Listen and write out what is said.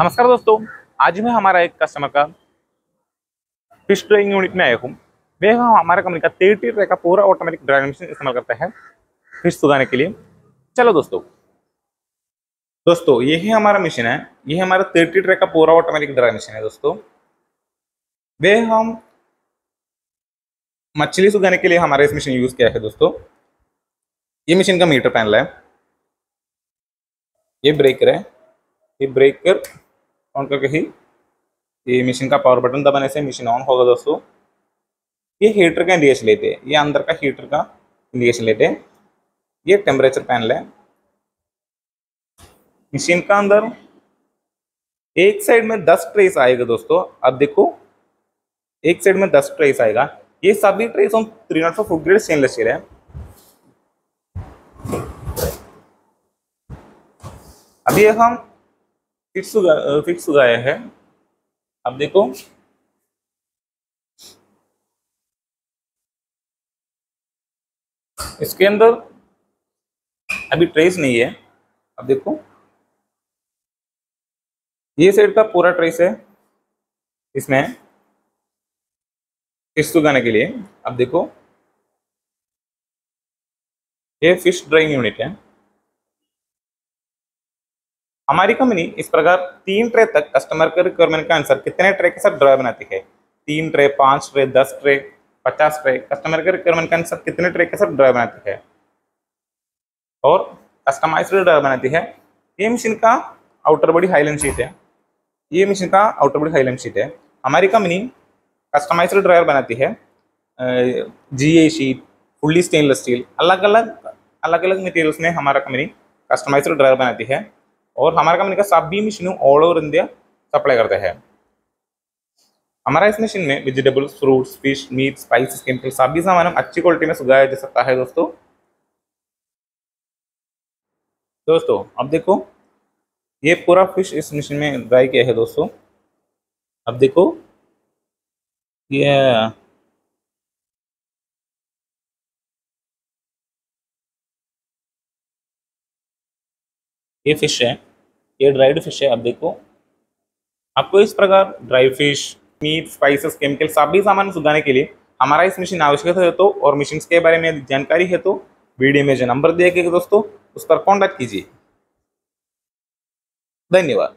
नमस्कार दोस्तों, आज मैं हमारा एक कस्टमर का फ़िश ड्राइंग यूनिट में आया हूँ। वह हमारे कंपनी का तेरटी ट्रे का पूरा ऑटोमेटिक ड्राइंग मशीन इस्तेमाल करता है फ़िश सुखाने के लिए। चलो दोस्तों दोस्तों, ये ही हमारा मशीन है। ये हमारा तेरटी ट्रे का पूरा ऑटोमेटिक ड्राई मशीन है दोस्तों। वे हम मछली सुखाने के लिए हमारा इस मशीन यूज़ किया है दोस्तों। ये मशीन का मीटर पैनल है। ये ब्रेकर है। ये ब्रेकर ऑन करके ही ये मशीन का पावर बटन दबाने से मशीन ऑन होगा दोस्तों। ये हीटर का इंडिकेशन लेते हैं। ये अंदर का हीटर का इंडिकेशन लेते हैं। ये टेम्परेचर पैनल है। मशीन का अंदर एक साइड में 10 ट्रेस आएगा दोस्तों। अब देखो, एक साइड में 10 ट्रेस आएगा। ये सभी ट्रेस हम three nought four grade stainless steel है। अभी हम फिक्स फिक्स उगाए हैं अब देखो। इसके अंदर अभी ट्रेस नहीं है। अब देखो। ये साइड का पूरा ट्रेस है इसमें फ़िश उगाने के लिए। अब देखो। ये फ़िश ड्राइंग यूनिट है। हमारी कंपनी इस प्रकार तीन ट्रे तक कस्टमर के रिक्वायरमेंट का आंसर कितने ट्रे के साथ ड्राई बनाती है? तीन ट्रे, पाँच ट्रे, दस ट्रे, पचास ट्रे कस्टमर के रिक्वायरमेंट का आंसर कितने ट्रे के साथ ड्राई बनाती है? और कस्टमाइज ड्राई बनाती है। ये मशीन का आउटर बॉडी हाईलाइन शीट है। ये मशीन का आउटर बॉडी हाईलाइन शीट है। हमारी कंपनी कस्टमाइज ड्रायर बनाती है। जी ए शीट फुल्ली स्टेनलेस स्टील अलग अलग अलग अलग मटेरियल्स में हमारा कंपनी कस्टमाइज ड्रायर बनाती है। और हमारा कंपनी का सभी मशीनों ऑल ओवर इंडिया सप्लाई करते हैं। हमारा इस मशीन में vegetables fruits fish meat spices chemical सभी सामान हम अच्छी क्वालिटी में सुखाया जा सकता है दोस्तों। दोस्तों, अब देखो, ये पूरा फ़िश इस मशीन में ड्राई किया है दोस्तों। अब देखो, ये ये फ़िश है। ये ड्राइड फ़िश है, आप देखो। आपको इस प्रकार dry fish meat spices chemical सभी सामान सुधारने के लिए हमारा इस मशीन आवश्यक है तो और मशीन के बारे में जानकारी है तो वीडियो में जो नंबर दिया गया दोस्तों, उस पर कॉन्टैक्ट कीजिए। धन्यवाद।